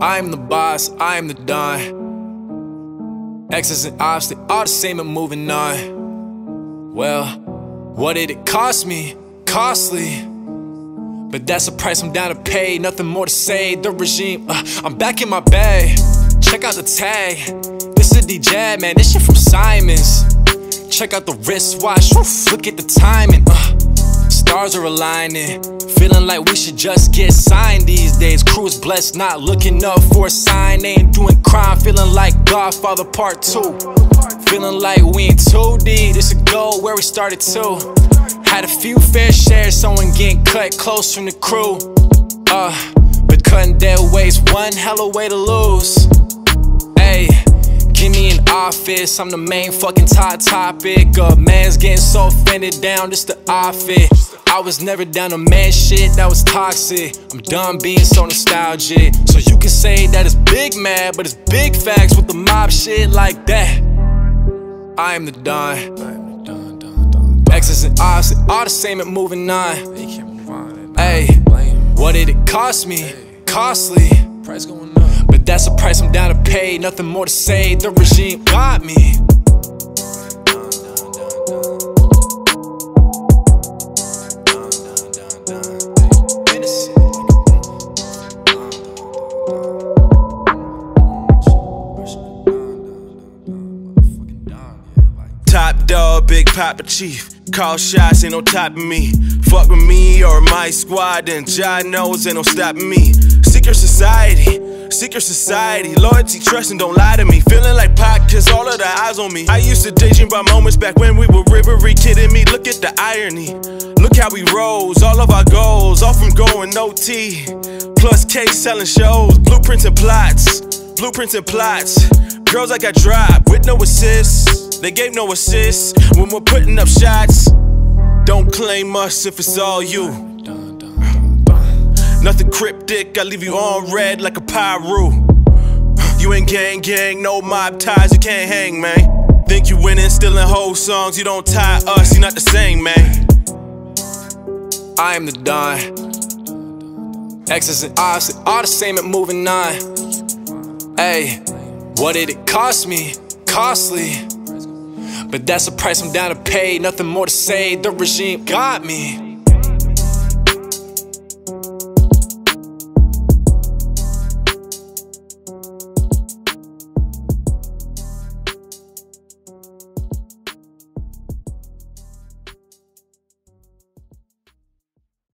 I am the boss, I am the Don. X's and O's, they all the same and moving on. Well, what did it cost me? Costly. But that's the price I'm down to pay. Nothing more to say. The regime, uh, I'm back in my bag. Check out the tag. This is DJ, man. This shit from Simons. Check out the wristwatch. Oof, look at the timing. Uh, stars are aligning. Feeling like we should just get signed these days. Crew is blessed, not looking up for a sign. Ain't doing crime. Feeling like Godfather Part 2. Feeling like we in 2D. This a goal where we started too. Had a few fair shares, someone getting cut close from the crew. Uh, but cutting dead weights, one hell of a way to lose. Hey, give me an office, I'm the main fucking top topic. Uh, man's getting so offended down, this the outfit. I was never down to man shit, that was toxic. I'm done being so nostalgic. So you can say that it's big mad, but it's big facts with the mob shit like that. I am the Don. X's and O's, all the same and moving on. Hey, what did it cost me? Costly. Price going up. But that's the price I'm down to pay. Nothing more to say. The regime got me. Big papa chief. Call shots, ain't no topping me. Fuck with me or my squad, then Jah knows ain't no stopping me. Secret society, secret society. Loyalty, trust, and don't lie to me. Feeling like Pac, cause all of the eyes on me. I used to daydream about moments back when we were rivery. Kidding me, look at the irony. Look how we rose, all of our goals, all from going OT. Plus K selling shows, blueprints and plots. Blueprints and plots. Girls I dropped with no assists. They gave no assists when we're putting up shots. Don't claim us if it's all you. Nothing cryptic, I leave you on red like a pyro. You ain't gang gang, no mob ties, you can't hang, man. Think you winning, stealing whole songs, you don't tie us, you're not the same, man. I am the Don. X's and O's, all the same at moving on. Hey, what did it cost me? Costly. But that's the price I'm down to pay. Nothing more to say. The regime got me.